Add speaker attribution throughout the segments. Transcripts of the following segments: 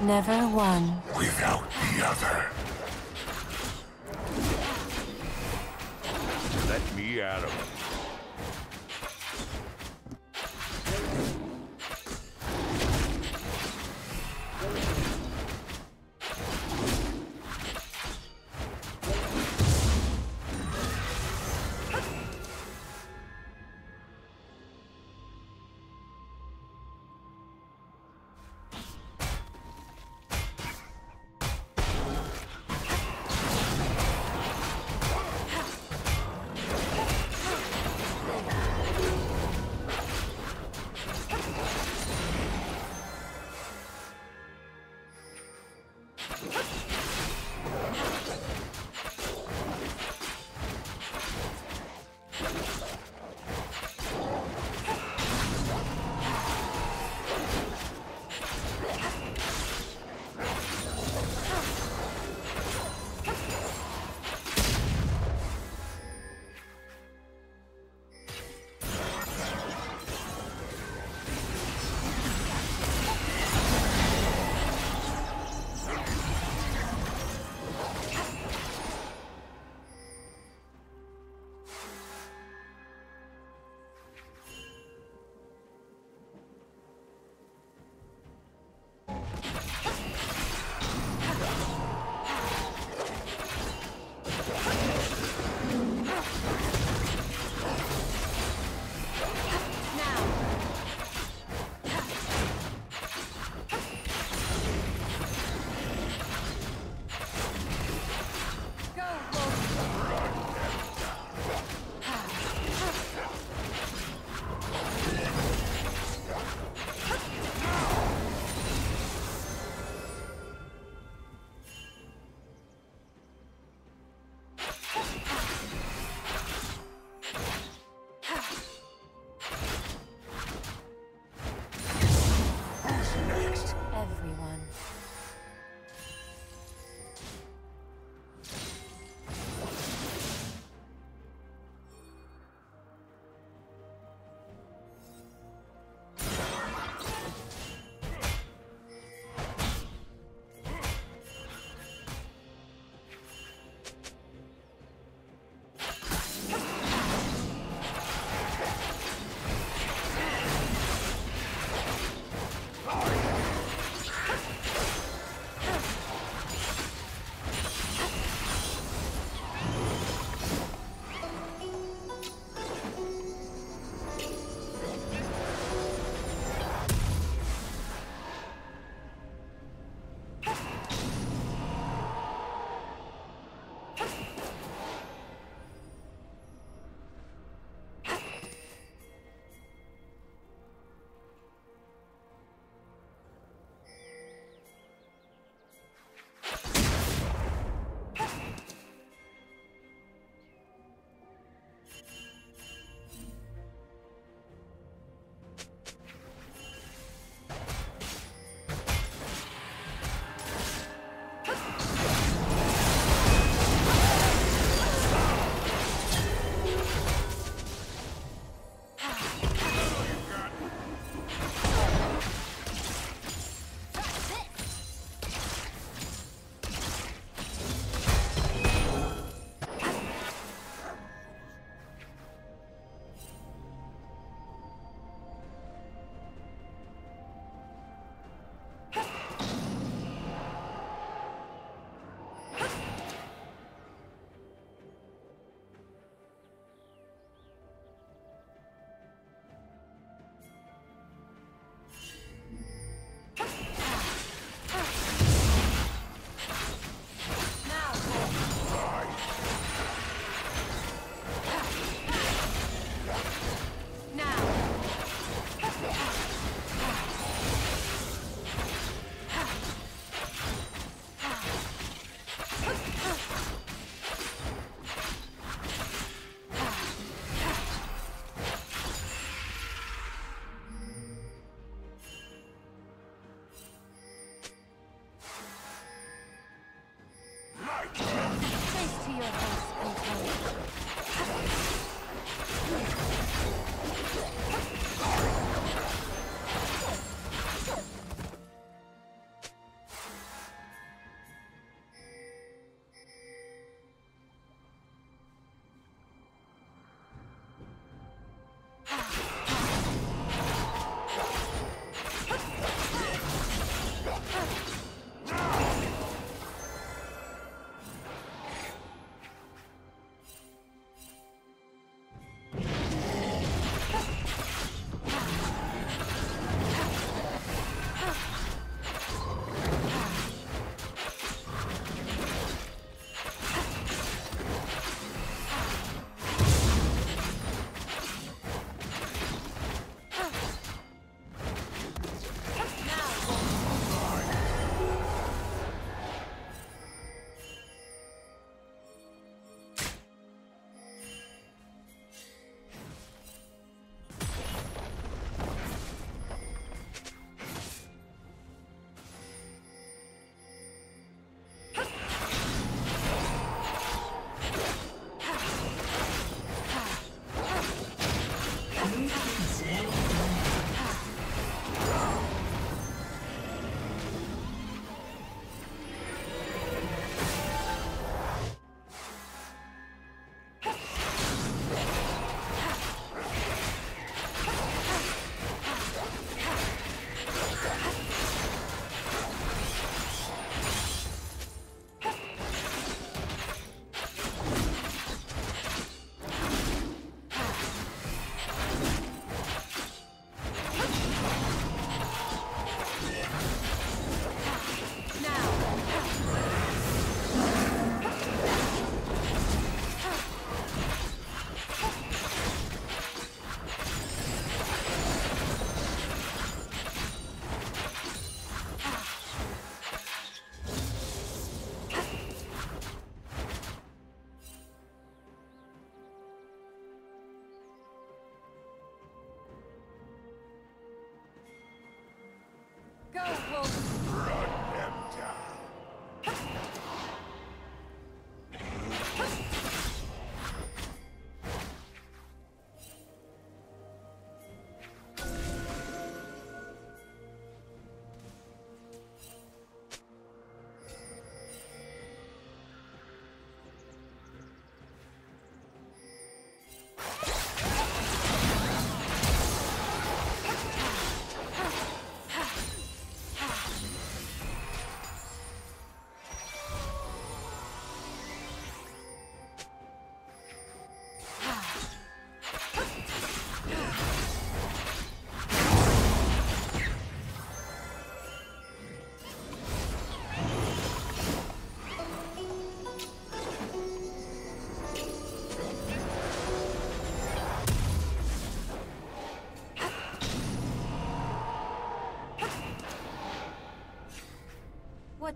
Speaker 1: Never one.
Speaker 2: without the other. Let me at him.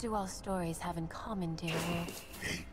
Speaker 1: What do all stories have in common, dear
Speaker 3: Hey,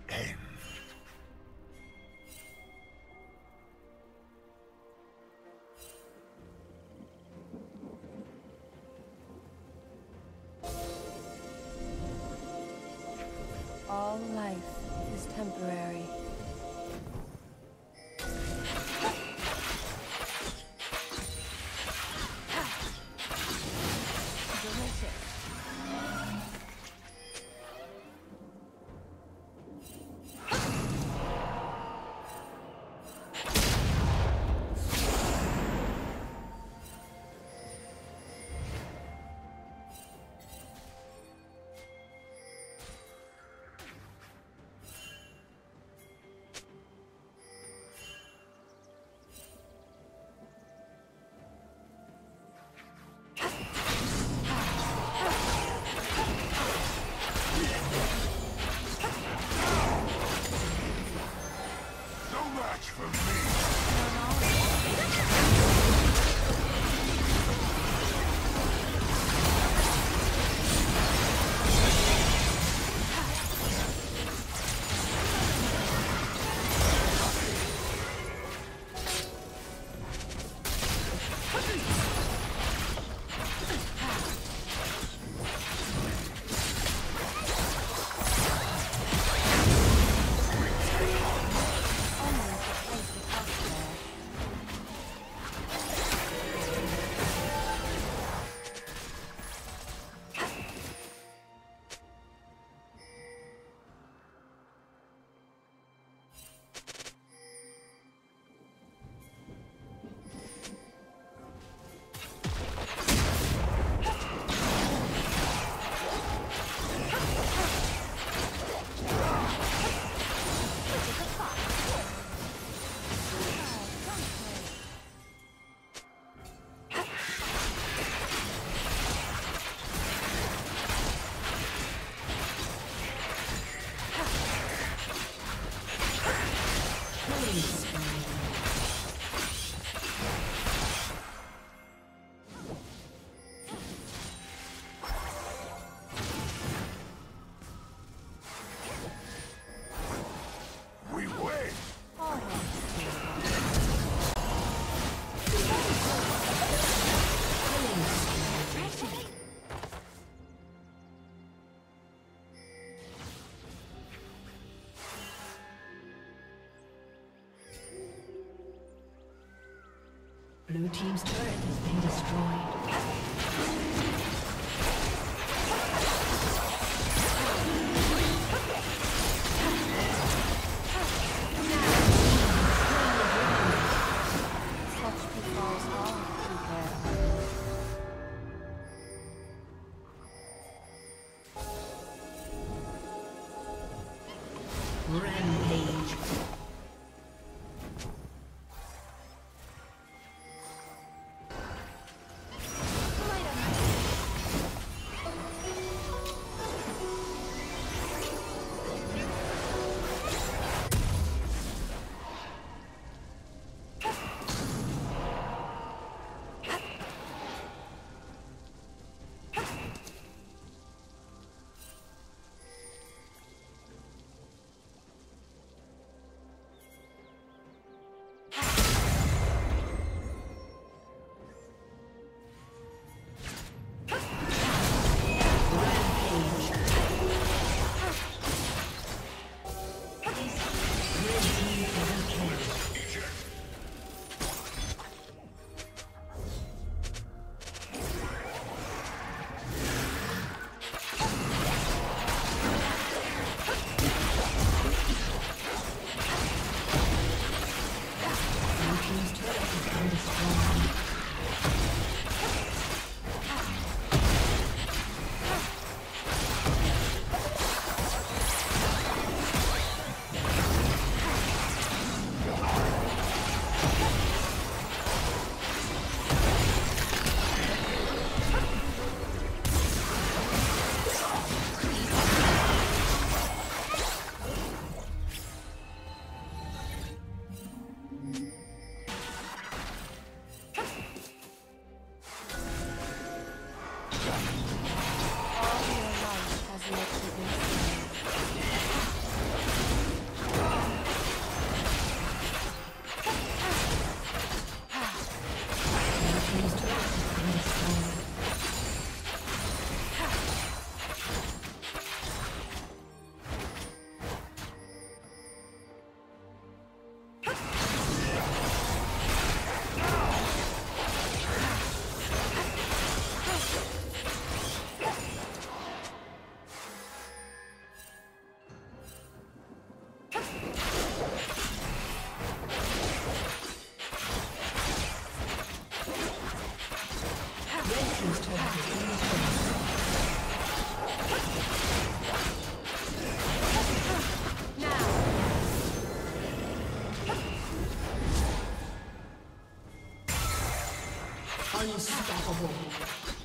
Speaker 3: ほぼ。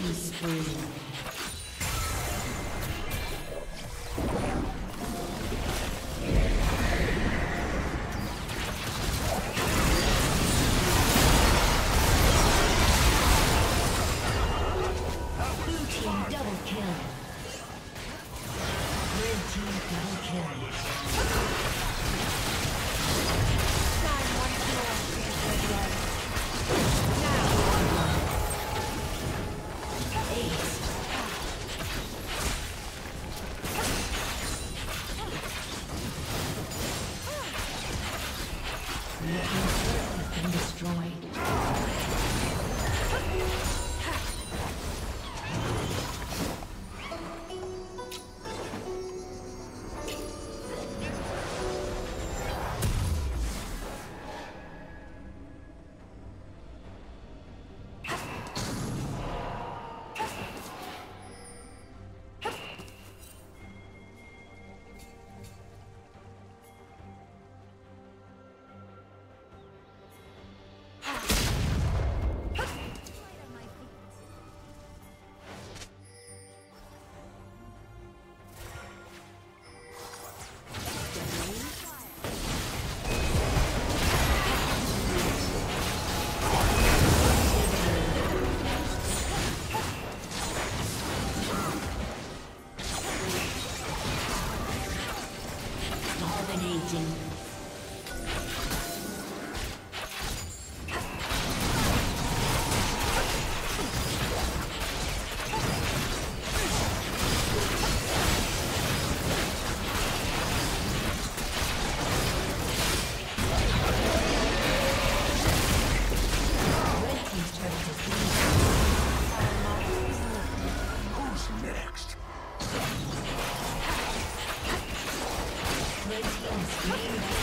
Speaker 4: Killing spree. Team